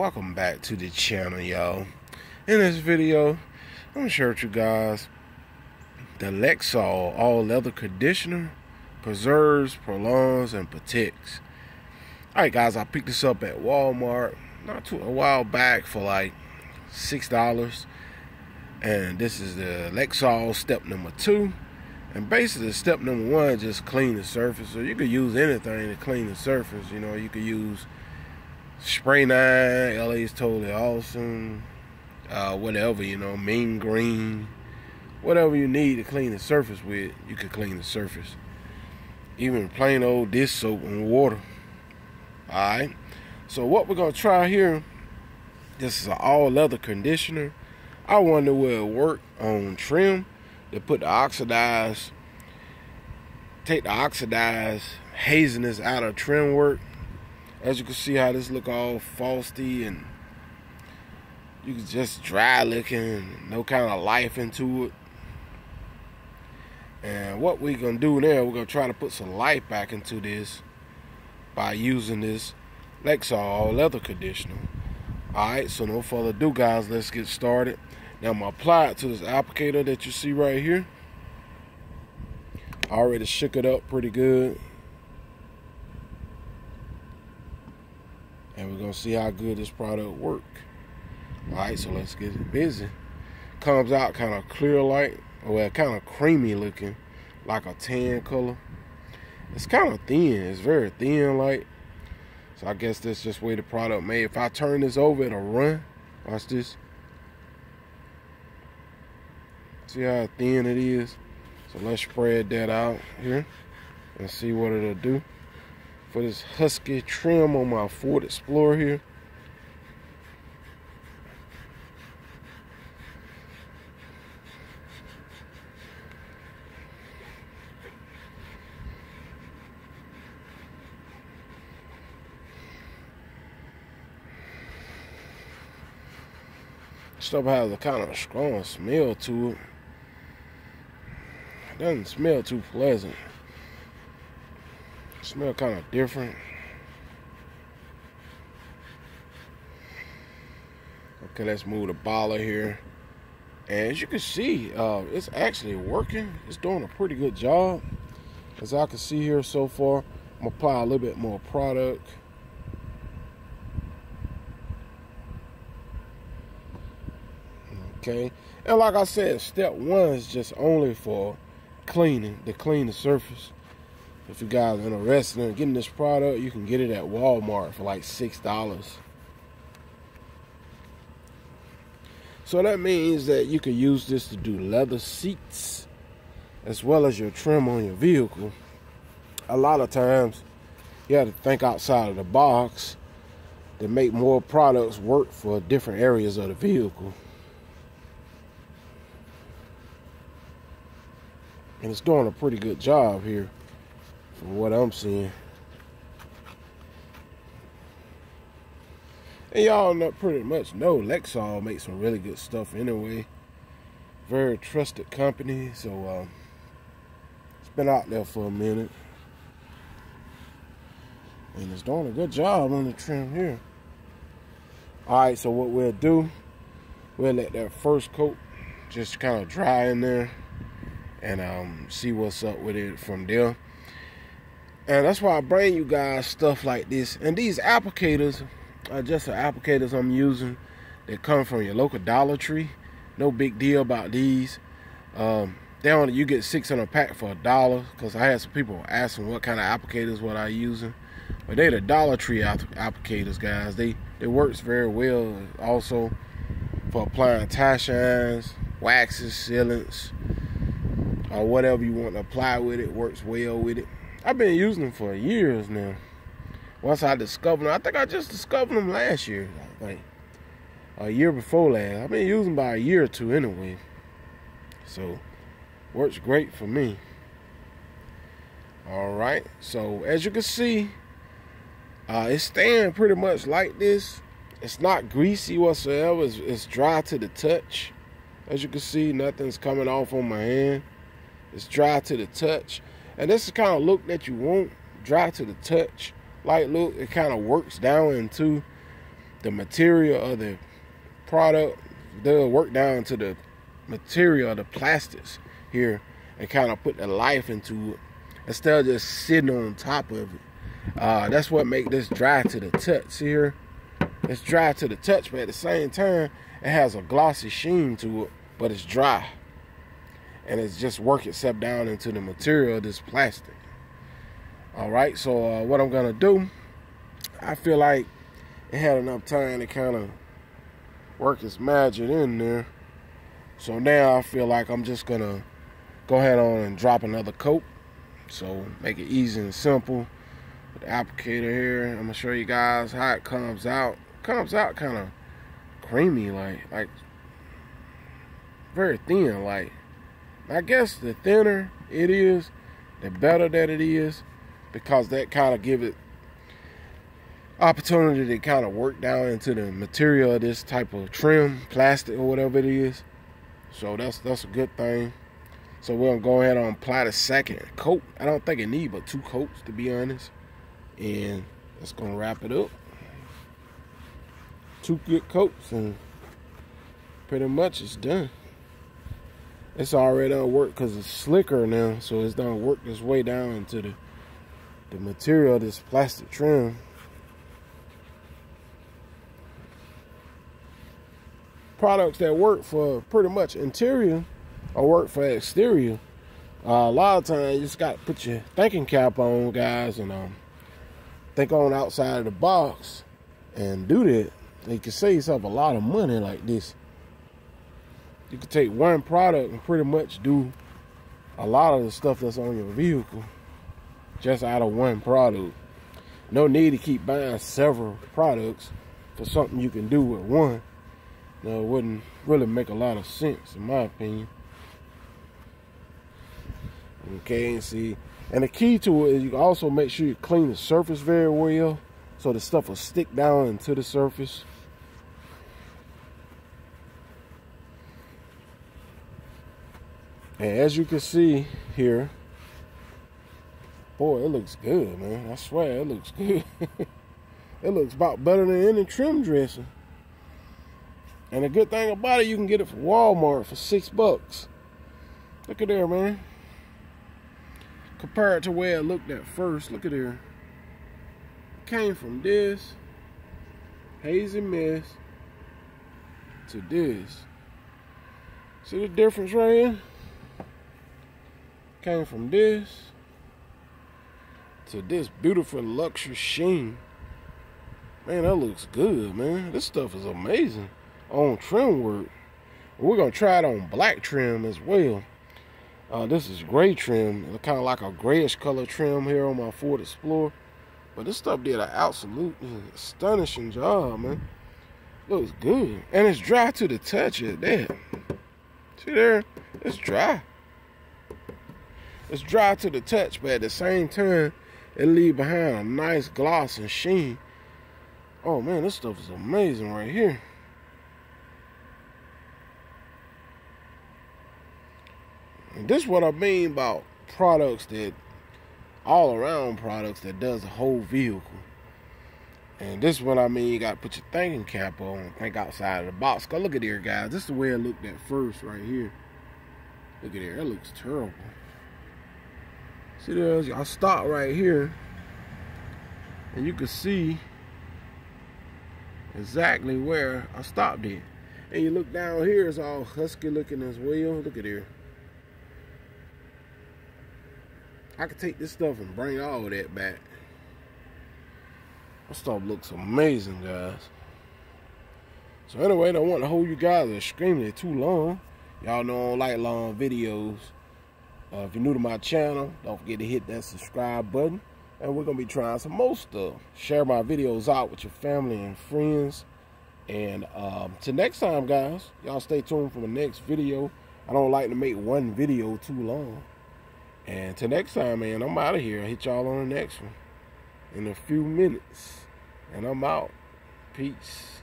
welcome back to the channel y'all. In this video i'm gonna share with you guys the lexol all leather conditioner preserves prolongs and protects. All right guys i picked this up at walmart not too a while back for like six dollars. And this is the lexol step number two. And basically step number one just clean the surface. So you could use anything to clean the surface you know. You could use Spray 9, LA's totally awesome. Uh, whatever, you know, mean green. Whatever you need to clean the surface with, you can clean the surface. Even plain old dish soap and water. Alright. So what we're gonna try here, this is an all leather conditioner. I wonder will it work on trim to put the oxidized, take the oxidized haziness out of trim work as you can see how this look all frosty and you can just dry looking, no kind of life into it. And what we're gonna do now, we're gonna try to put some life back into this by using this Lexol leather conditioner. Alright, so no further ado guys, let's get started. Now I'm gonna apply it to this applicator that you see right here. I already shook it up pretty good. And we're gonna see how good this product work. All right, so let's get busy. Comes out kind of clear light, well, kind of creamy looking, like a tan color. It's kind of thin. It's very thin light. So I guess that's just way the product made. If I turn this over, it'll run. Watch this. See how thin it is? So let's spread that out here and see what it'll do for this husky trim on my Ford Explorer here. Stuff has a kind of strong smell to it. Doesn't smell too pleasant. Smell kind of different. Okay, let's move the baller here. And as you can see, uh, it's actually working. It's doing a pretty good job. As I can see here so far, I'm gonna apply a little bit more product. Okay, and like I said, step one is just only for cleaning, to clean the surface. If you guys are interested in getting this product, you can get it at Walmart for like $6. So that means that you can use this to do leather seats as well as your trim on your vehicle. A lot of times you have to think outside of the box to make more products work for different areas of the vehicle. And it's doing a pretty good job here from what I'm seeing. And y'all know pretty much know Lexol makes some really good stuff anyway. Very trusted company, so um, it's been out there for a minute. And it's doing a good job on the trim here. Alright, so what we'll do, we'll let that first coat just kind of dry in there and um, see what's up with it from there. And that's why I bring you guys stuff like this. And these applicators are just the applicators I'm using. They come from your local Dollar Tree. No big deal about these. Um, they only you get six in a pack for a dollar. Cause I had some people asking what kind of applicators what I using. But they the Dollar Tree applicators, guys. They it works very well. Also for applying tie shines, waxes, sealants, or whatever you want to apply with it. Works well with it. I've been using them for years now. Once I discovered them, I think I just discovered them last year, like a year before last. I've been using them by a year or two anyway. So, works great for me. All right, so as you can see, uh, it's staying pretty much like this. It's not greasy whatsoever. It's, it's dry to the touch. As you can see, nothing's coming off on my hand. It's dry to the touch. And this is kind of look that you want, dry to the touch. Light look, it kind of works down into the material of the product, they'll work down to the material of the plastics here and kind of put the life into it instead of just sitting on top of it. Uh, that's what make this dry to the touch. Here? It's dry to the touch, but at the same time, it has a glossy sheen to it, but it's dry. And it's just work itself down into the material of this plastic. All right, so uh, what I'm gonna do, I feel like it had enough time to kind of work its magic in there. So now I feel like I'm just gonna go ahead on and drop another coat. So make it easy and simple. With the applicator here, I'm gonna show you guys how it comes out. Comes out kind of creamy, like like very thin. Like I guess the thinner it is, the better that it is, because that kind of give it opportunity to kind of work down into the material of this type of trim, plastic or whatever it is. So that's that's a good thing. So we're gonna go ahead and apply the second coat. I don't think it need but two coats to be honest. And that's gonna wrap it up. Two good coats and pretty much it's done. It's already done work because it's slicker now, so it's done work its way down into the the material this plastic trim. products that work for pretty much interior or work for exterior. Uh, a lot of times you just got to put your thinking cap on, guys, and um, think on outside of the box and do that. You can save yourself a lot of money like this. You can take one product and pretty much do a lot of the stuff that's on your vehicle just out of one product. No need to keep buying several products for something you can do with one. No, it wouldn't really make a lot of sense in my opinion. Okay, and see, and the key to it is you also make sure you clean the surface very well so the stuff will stick down into the surface. And as you can see here, boy, it looks good, man. I swear, it looks good. it looks about better than any trim dressing. And the good thing about it, you can get it from Walmart for six bucks. Look at there, man. Compared to where it looked at first, look at there. It came from this hazy mess to this. See the difference right here? Came from this to this beautiful luxury sheen. Man, that looks good, man. This stuff is amazing on trim work. We're gonna try it on black trim as well. Uh, this is gray trim, kind of like a grayish color trim here on my Ford Explorer. But this stuff did an absolute astonishing job, man. Looks good. And it's dry to the touch of that. See there? It's dry. It's dry to the touch, but at the same time, it leave behind a nice gloss and sheen. Oh man, this stuff is amazing right here. And this is what I mean about products that all around products that does the whole vehicle. And this is what I mean. You got to put your thinking cap on. Think outside of the box. Go look at here, guys. This is the way it looked at first, right here. Look at here. That looks terrible. See there? I stop right here, and you can see exactly where I stopped it. And you look down here, it's all husky looking as well. Look at here. I could take this stuff and bring all that back. This stuff looks amazing, guys. So anyway, I don't want to hold you guys extremely too long. Y'all know I don't like long videos. Uh, if you're new to my channel, don't forget to hit that subscribe button. And we're going to be trying some more stuff. Share my videos out with your family and friends. And um, till next time, guys, y'all stay tuned for the next video. I don't like to make one video too long. And till next time, man, I'm out of here. I'll hit y'all on the next one in a few minutes. And I'm out. Peace.